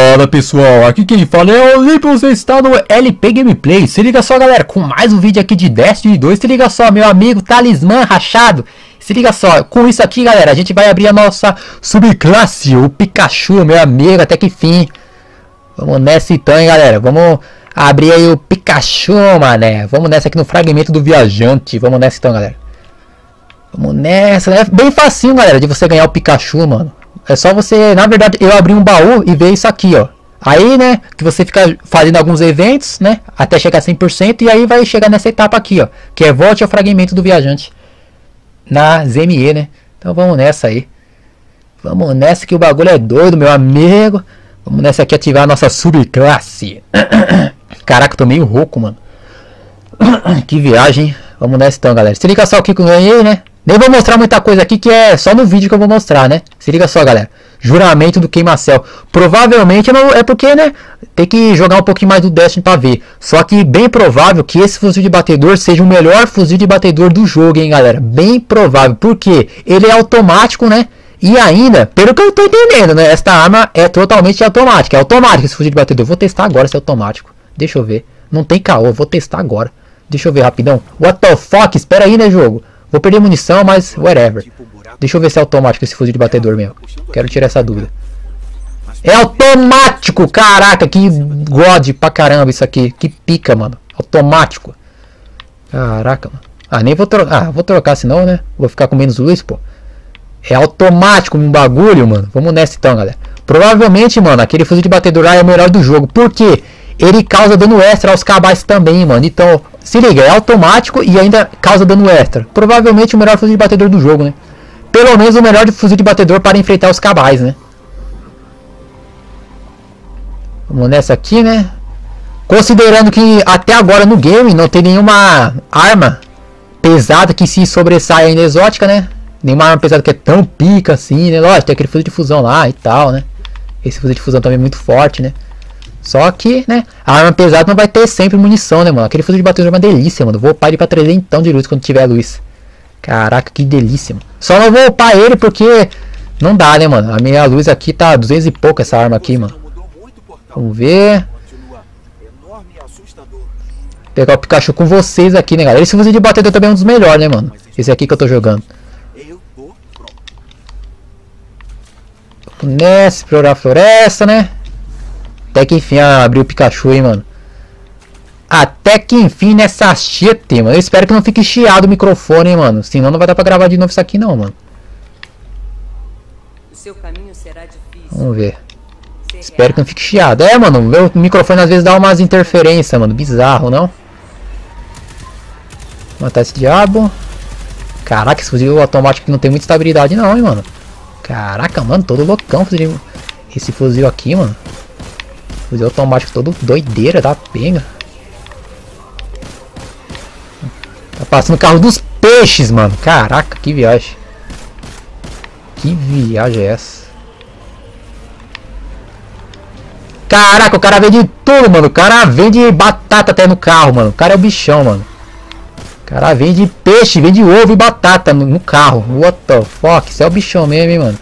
Fala pessoal, aqui quem fala é o você está no LP Gameplay. Se liga só galera, com mais um vídeo aqui de Destiny 2, se liga só, meu amigo Talismã Rachado. Se liga só, com isso aqui galera, a gente vai abrir a nossa subclasse, o Pikachu, meu amigo, até que fim. Vamos nessa então, hein galera, vamos abrir aí o Pikachu, mané. Vamos nessa aqui no fragmento do viajante, vamos nessa então galera. Vamos nessa, é bem facinho galera, de você ganhar o Pikachu, mano. É só você, na verdade, eu abrir um baú e ver isso aqui, ó. Aí, né, que você fica fazendo alguns eventos, né, até chegar a 100% e aí vai chegar nessa etapa aqui, ó, que é volte ao fragmento do viajante na ZME, né? Então vamos nessa aí. Vamos nessa que o bagulho é doido, meu amigo. Vamos nessa aqui ativar a nossa subclasse. Caraca, tô meio rouco, mano. que viagem. Vamos nessa então, galera. Se liga só o que eu ganhei, né? Nem vou mostrar muita coisa aqui que é só no vídeo que eu vou mostrar, né? Se liga só, galera. Juramento do Queimacel. Provavelmente não, é porque, né? Tem que jogar um pouquinho mais do Destiny pra ver. Só que bem provável que esse fuzil de batedor seja o melhor fuzil de batedor do jogo, hein, galera? Bem provável. Porque ele é automático, né? E ainda, pelo que eu tô entendendo, né? Esta arma é totalmente automática. É automático esse fuzil de batedor. vou testar agora se é automático. Deixa eu ver. Não tem caô, vou testar agora. Deixa eu ver rapidão. What the fuck? Espera aí, né, jogo? Vou perder munição, mas whatever. Deixa eu ver se é automático esse fuzil de batedor mesmo. Quero tirar essa dúvida. É automático! Caraca, que god pra caramba isso aqui. Que pica, mano. Automático. Caraca, mano. Ah, nem vou trocar. Ah, vou trocar senão, né? Vou ficar com menos luz, pô. É automático um bagulho, mano. Vamos nessa então, galera. Provavelmente, mano, aquele fuzil de batedor lá é o melhor do jogo. Por quê? Ele causa dano extra aos cabais também, mano. Então, se liga, é automático e ainda causa dano extra. Provavelmente o melhor fuzil de batedor do jogo, né? Pelo menos o melhor fuzil de batedor para enfrentar os cabais, né? Vamos nessa aqui, né? Considerando que até agora no game não tem nenhuma arma pesada que se sobressai ainda exótica, né? Nenhuma arma pesada que é tão pica assim, né? Lógico, tem aquele fuzil de fusão lá e tal, né? Esse fuzil de fusão também é muito forte, né? Só que, né, a arma pesada não vai ter sempre munição, né, mano? Aquele fuzil de batedor é uma delícia, mano. Vou upar ele pra 300 então de luz quando tiver luz. Caraca, que delícia, mano. Só não vou upar ele porque não dá, né, mano? A minha luz aqui tá 200 e pouco essa arma aqui, mano. Vamos ver. Pegar o Pikachu com vocês aqui, né, galera? Esse fuzil de batedor também é um dos melhores, né, mano? Esse aqui que eu tô jogando. Nessa, explorar a floresta, né? Até que enfim abriu o Pikachu, hein, mano. Até que enfim nessa shit, mano. Eu espero que não fique chiado o microfone, hein, mano. Senão não vai dar pra gravar de novo isso aqui, não, mano. Vamos ver. Espero que não fique chiado. É, mano, meu microfone às vezes dá umas interferências, mano. Bizarro, não? Matar esse diabo. Caraca, esse fuzil automático não tem muita estabilidade não, hein, mano. Caraca, mano, todo loucão esse fuzil aqui, mano. Fuzil automático todo doideira da penga. Tá passando o carro dos peixes, mano. Caraca, que viagem. Que viagem é essa? Caraca, o cara vende tudo, mano. O cara vende batata até no carro, mano. O cara é o bichão, mano. O cara vende peixe, vende ovo e batata no, no carro. What the fuck? Você é o bichão mesmo, hein, mano.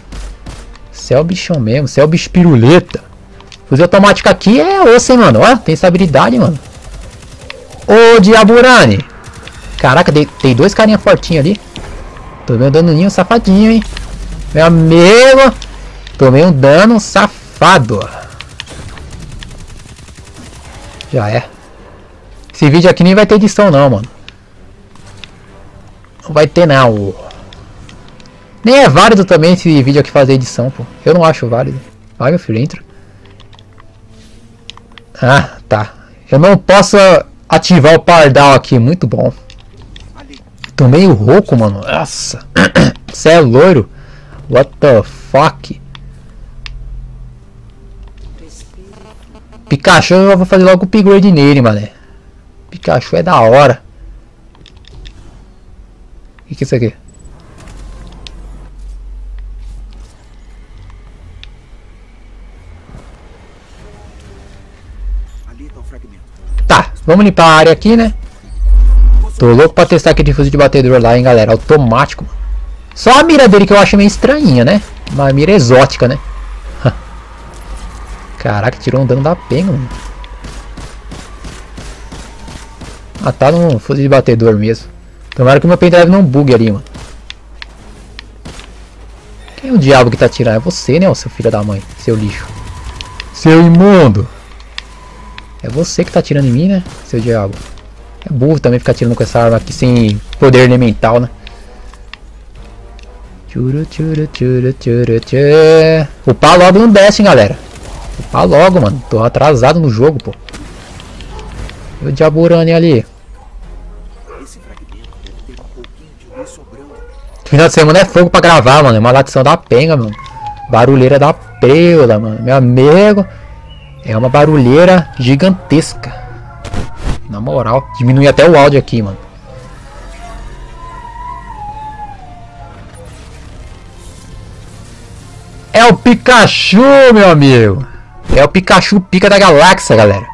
Você é o bichão mesmo. Você é o bicho piruleta. Fuzil automático aqui é osso, hein, mano. Ó, tem estabilidade, mano. Ô, Diaburani. Caraca, dei, tem dois carinha fortinhos ali. Tomei um daninho safadinho, hein. Meu amigo. Tomei um dano safado. Já é. Esse vídeo aqui nem vai ter edição não, mano. Não vai ter não. Nem é válido também esse vídeo aqui fazer edição, pô. Eu não acho válido. Vai, meu filho, entra. Ah, tá. Eu não posso ativar o pardal aqui. Muito bom. Tô meio rouco, mano. Nossa. Você é loiro? What the fuck? Pikachu eu vou fazer logo o upgrade nele, mané. Pikachu é da hora. O que, que é isso aqui? Vamos limpar a área aqui, né? Tô louco pra testar aquele fuzil de batedor lá, hein, galera. Automático. Só a mira dele que eu acho meio estranhinha, né? Uma mira exótica, né? Caraca, tirou um dano da penga, mano. Ah, tá no fuzil de batedor mesmo. Tomara que meu pendrive não bugue ali, mano. Quem é o diabo que tá tirando? É você, né, seu filho da mãe? Seu lixo. Seu imundo. É você que tá tirando em mim, né? Seu diabo. É burro também ficar tirando com essa arma aqui sem poder elemental, né? Tchuru, tchuru, tchuru, tchuru, tchuru. Upar logo no Destiny, galera. Upar logo, mano. Tô atrasado no jogo, pô. E o Diaburani ali. Final de semana é fogo pra gravar, mano. É uma latição da penga, mano. Barulheira da preula, mano. Meu amigo. É uma barulheira gigantesca. Na moral. Diminui até o áudio aqui, mano. É o Pikachu, meu amigo. É o Pikachu pica da galáxia, galera.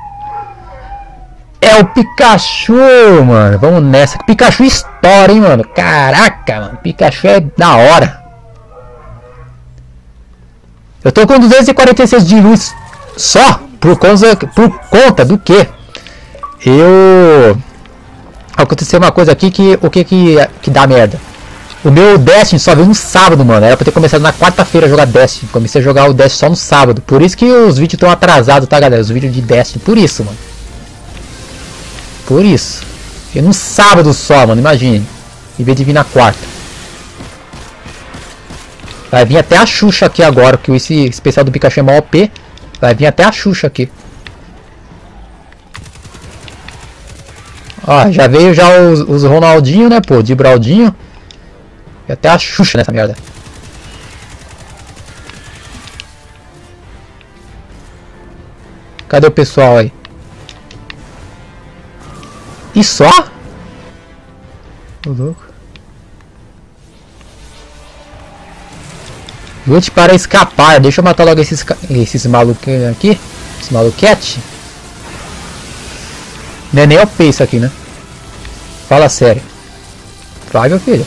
É o Pikachu, mano. Vamos nessa. Pikachu estoura, hein, mano. Caraca, mano. Pikachu é da hora. Eu tô com 246 de luz só por conta, por conta do que eu aconteceu uma coisa aqui que o que que, que dá merda. O meu Destiny só veio no sábado, mano. Era pra ter começado na quarta-feira a jogar Destiny. Comecei a jogar o Destiny só no sábado. Por isso que os vídeos estão atrasados, tá, galera? Os vídeos de Destiny. Por isso, mano. Por isso. E no sábado só, mano. Imagine. Em vez de vir na quarta. Vai vir até a Xuxa aqui agora. Que esse especial do Pikachu é mó OP. Vai vir até a Xuxa aqui. Ó, já veio já os, os Ronaldinho, né, pô? De Braldinho. E até a Xuxa nessa merda. Cadê o pessoal aí? E só? Tô louco. Lute para escapar. Deixa eu matar logo esses, esses maluquinhos aqui. Esse maluquete. Não é nem o isso aqui, né? Fala sério. Vai, meu filho.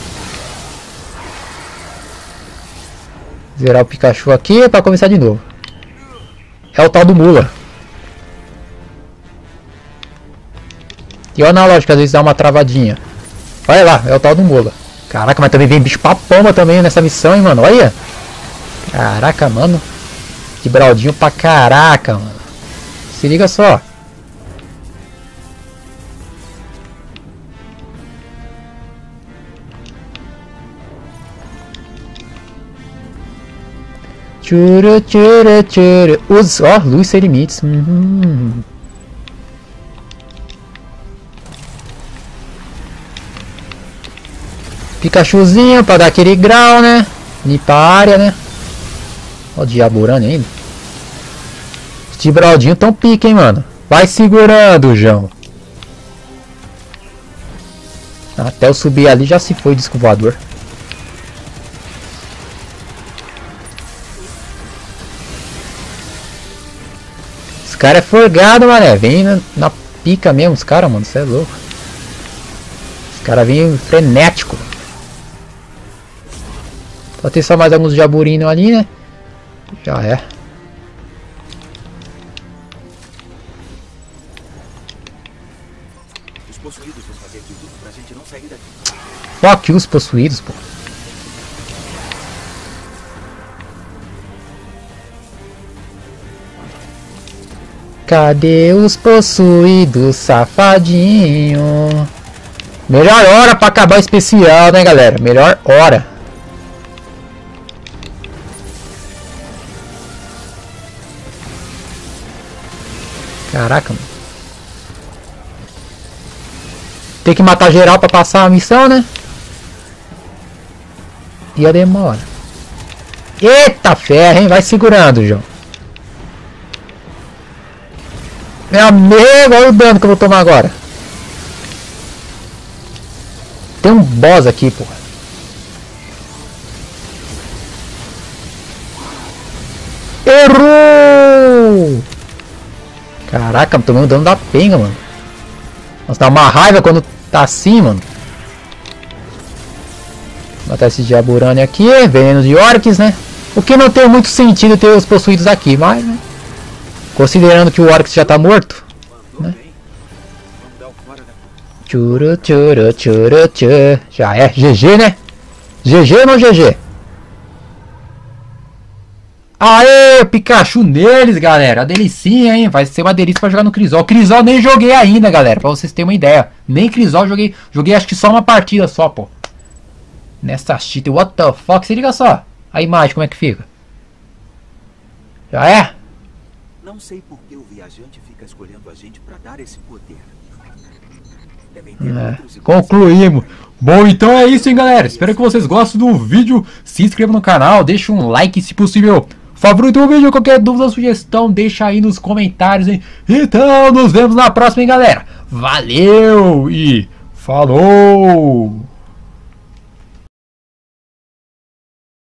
Zerar o Pikachu aqui para começar de novo. É o tal do Mula. E o analógico às vezes dá uma travadinha. Olha lá, é o tal do Mula. Caraca, mas também vem bicho pra pomba também nessa missão, hein, mano. Olha. Caraca, mano. Que braldinho pra caraca, mano. Se liga só. Churu, churu, churu. Os, ó, luz sem limites. Uhum. Pikachuzinho pra dar aquele grau, né? Limpar a área, né? O Diaburani ainda. Os Tibraldinho tão pique, hein, mano. Vai segurando, João. Até eu subir ali já se foi disco voador. cara é forgado, mané. Vem na, na pica mesmo, os caras, mano. Você é louco. Os caras vêm frenético. Pode ter só mais alguns jaburinos ali, né? Já é. Os possuídos vão fazer tudo pra gente não sair daqui. Fuck os possuídos, pô. Cadê os possuídos, safadinho? Melhor hora para acabar o especial, né, galera? Melhor hora. Caraca, mano. Tem que matar geral para passar a missão, né? E a demora. Eita ferro, hein? Vai segurando, João. Meu amigo, olha o dano que eu vou tomar agora. Tem um boss aqui, porra. Caraca, tomei um dano da penga, mano. Nossa, dá uma raiva quando tá assim, mano. Matar esse Diaburani aqui, veneno de orcs, né? O que não tem muito sentido ter os possuídos aqui, mas, né? Considerando que o Oryx já tá morto. Né? Tchuru, tchuru, tchuru, tchuru. Já é. GG, né? GG ou não GG? Aê, Pikachu neles, galera. Delicinha, hein? Vai ser uma delícia pra jogar no Crisol. Crisol nem joguei ainda, galera. Pra vocês terem uma ideia. Nem Crisol joguei. Joguei acho que só uma partida só, pô. Nessa cheat. What the fuck? Se liga só. A imagem, como é que fica? Já é? Não sei por que o viajante fica escolhendo a gente pra dar esse poder. É, concluímos. Bom, então é isso, hein, galera. Espero que vocês gostem do vídeo. Se inscreva no canal, deixa um like se possível. Favorito o vídeo, qualquer dúvida, sugestão, deixa aí nos comentários, hein. Então, nos vemos na próxima, hein, galera. Valeu e falou!